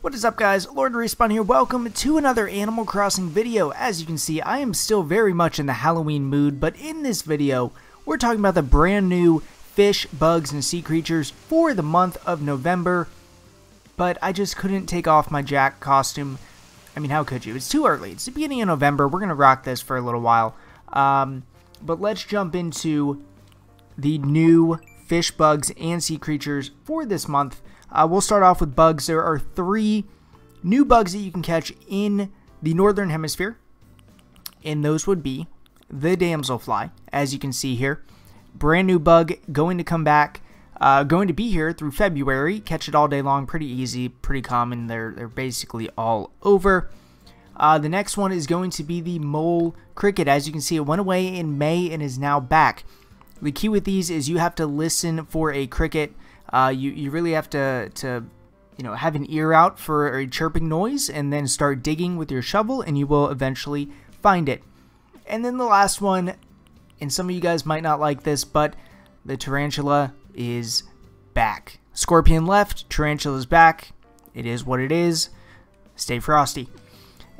What is up guys, Lord Respawn here, welcome to another Animal Crossing video. As you can see, I am still very much in the Halloween mood, but in this video, we're talking about the brand new fish, bugs, and sea creatures for the month of November. But I just couldn't take off my Jack costume. I mean, how could you? It's too early. It's the beginning of November. We're going to rock this for a little while. Um, but let's jump into the new fish, bugs, and sea creatures for this month. Uh, we'll start off with bugs. There are three new bugs that you can catch in the Northern Hemisphere, and those would be the damselfly, as you can see here. Brand new bug going to come back, uh, going to be here through February. Catch it all day long, pretty easy, pretty common. They're, they're basically all over. Uh, the next one is going to be the mole cricket. As you can see, it went away in May and is now back. The key with these is you have to listen for a cricket uh, you, you really have to, to you know, have an ear out for a chirping noise and then start digging with your shovel and you will eventually find it. And then the last one, and some of you guys might not like this, but the tarantula is back. Scorpion left, tarantula's back. It is what it is. Stay frosty.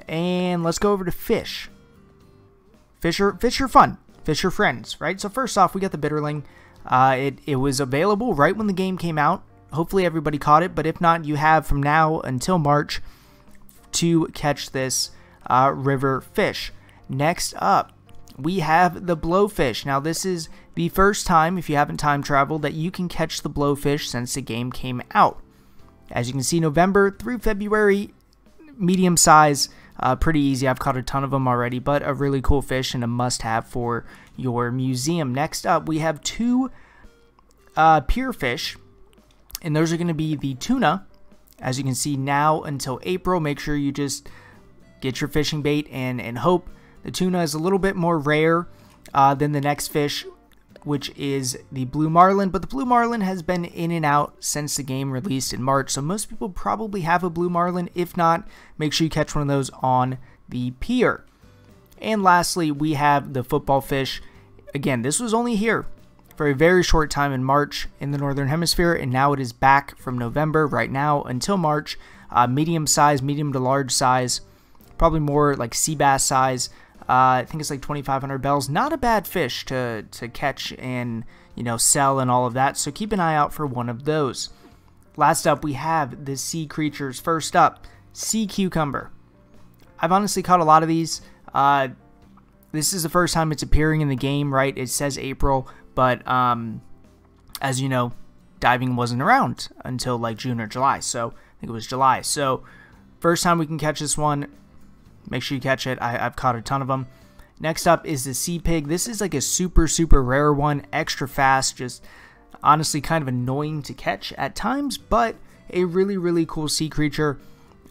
And let's go over to fish. Fish are, fish are fun. Fish friends, right? So first off, we got the bitterling. Uh, it, it was available right when the game came out. Hopefully everybody caught it, but if not, you have from now until March to catch this uh, river fish. Next up, we have the blowfish. Now, this is the first time, if you haven't time traveled, that you can catch the blowfish since the game came out. As you can see, November through February, medium size, uh, pretty easy. I've caught a ton of them already, but a really cool fish and a must have for your museum. Next up, we have two uh, pier fish, and those are going to be the tuna. As you can see now until April, make sure you just get your fishing bait and, and hope. The tuna is a little bit more rare uh, than the next fish, which is the blue marlin. But the blue marlin has been in and out since the game released in March, so most people probably have a blue marlin. If not, make sure you catch one of those on the pier. And lastly, we have the football fish. Again, this was only here for a very short time in March in the Northern Hemisphere, and now it is back from November right now until March. Uh, medium size, medium to large size, probably more like sea bass size. Uh, I think it's like 2,500 bells. Not a bad fish to, to catch and you know sell and all of that. So keep an eye out for one of those. Last up, we have the sea creatures. First up, sea cucumber. I've honestly caught a lot of these. Uh, this is the first time it's appearing in the game, right? It says April, but um, as you know, diving wasn't around until like June or July. So I think it was July. So first time we can catch this one. Make sure you catch it. I, I've caught a ton of them. Next up is the sea pig. This is like a super, super rare one. Extra fast. Just honestly kind of annoying to catch at times, but a really, really cool sea creature.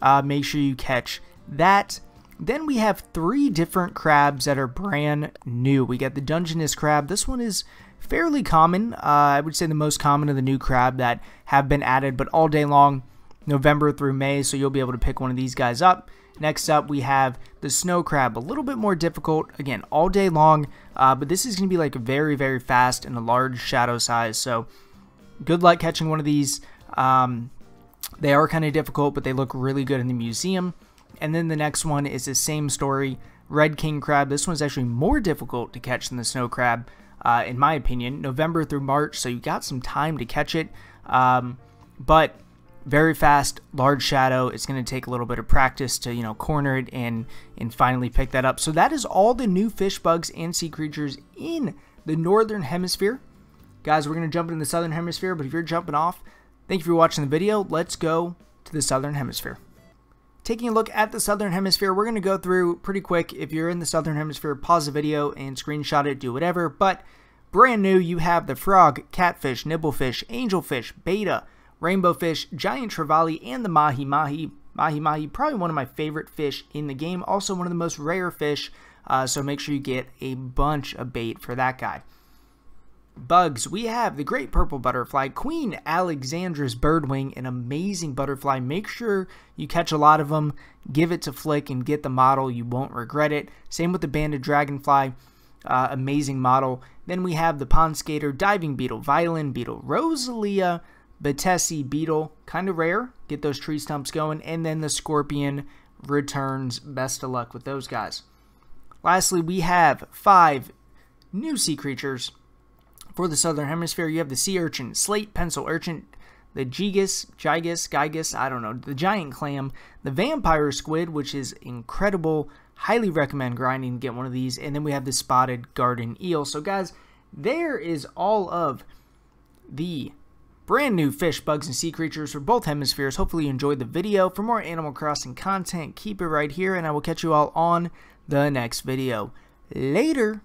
Uh, make sure you catch that. Then we have three different crabs that are brand new. We got the Dungeness crab. This one is fairly common. Uh, I would say the most common of the new crab that have been added, but all day long, November through May, so you'll be able to pick one of these guys up. Next up, we have the snow crab, a little bit more difficult, again, all day long, uh, but this is going to be like very, very fast and a large shadow size, so good luck catching one of these. Um, they are kind of difficult, but they look really good in the museum. And then the next one is the same story, red king crab. This one's actually more difficult to catch than the snow crab, uh, in my opinion. November through March, so you got some time to catch it. Um, but very fast, large shadow. It's going to take a little bit of practice to, you know, corner it and and finally pick that up. So that is all the new fish bugs and sea creatures in the northern hemisphere. Guys, we're going to jump into the southern hemisphere, but if you're jumping off, thank you for watching the video. Let's go to the southern hemisphere. Taking a look at the southern hemisphere, we're going to go through pretty quick. If you're in the southern hemisphere, pause the video and screenshot it, do whatever. But brand new, you have the frog, catfish, nibblefish, angelfish, betta, rainbow fish, giant trevally, and the mahi mahi. Mahi mahi, probably one of my favorite fish in the game. Also one of the most rare fish, uh, so make sure you get a bunch of bait for that guy. Bugs, we have the great purple butterfly, Queen Alexandra's birdwing, an amazing butterfly. Make sure you catch a lot of them, give it to Flick, and get the model. You won't regret it. Same with the banded dragonfly, uh, amazing model. Then we have the pond skater, diving beetle, violin beetle, Rosalia, Batesi beetle, kind of rare, get those tree stumps going, and then the scorpion returns. Best of luck with those guys. Lastly, we have five new sea creatures for the southern hemisphere. You have the sea urchin, slate pencil urchin, the Gigas, Gigas, Gigas, I don't know, the giant clam, the vampire squid, which is incredible. Highly recommend grinding to get one of these. And then we have the spotted garden eel. So, guys, there is all of the brand new fish, bugs, and sea creatures for both hemispheres. Hopefully you enjoyed the video. For more Animal Crossing content, keep it right here, and I will catch you all on the next video. Later!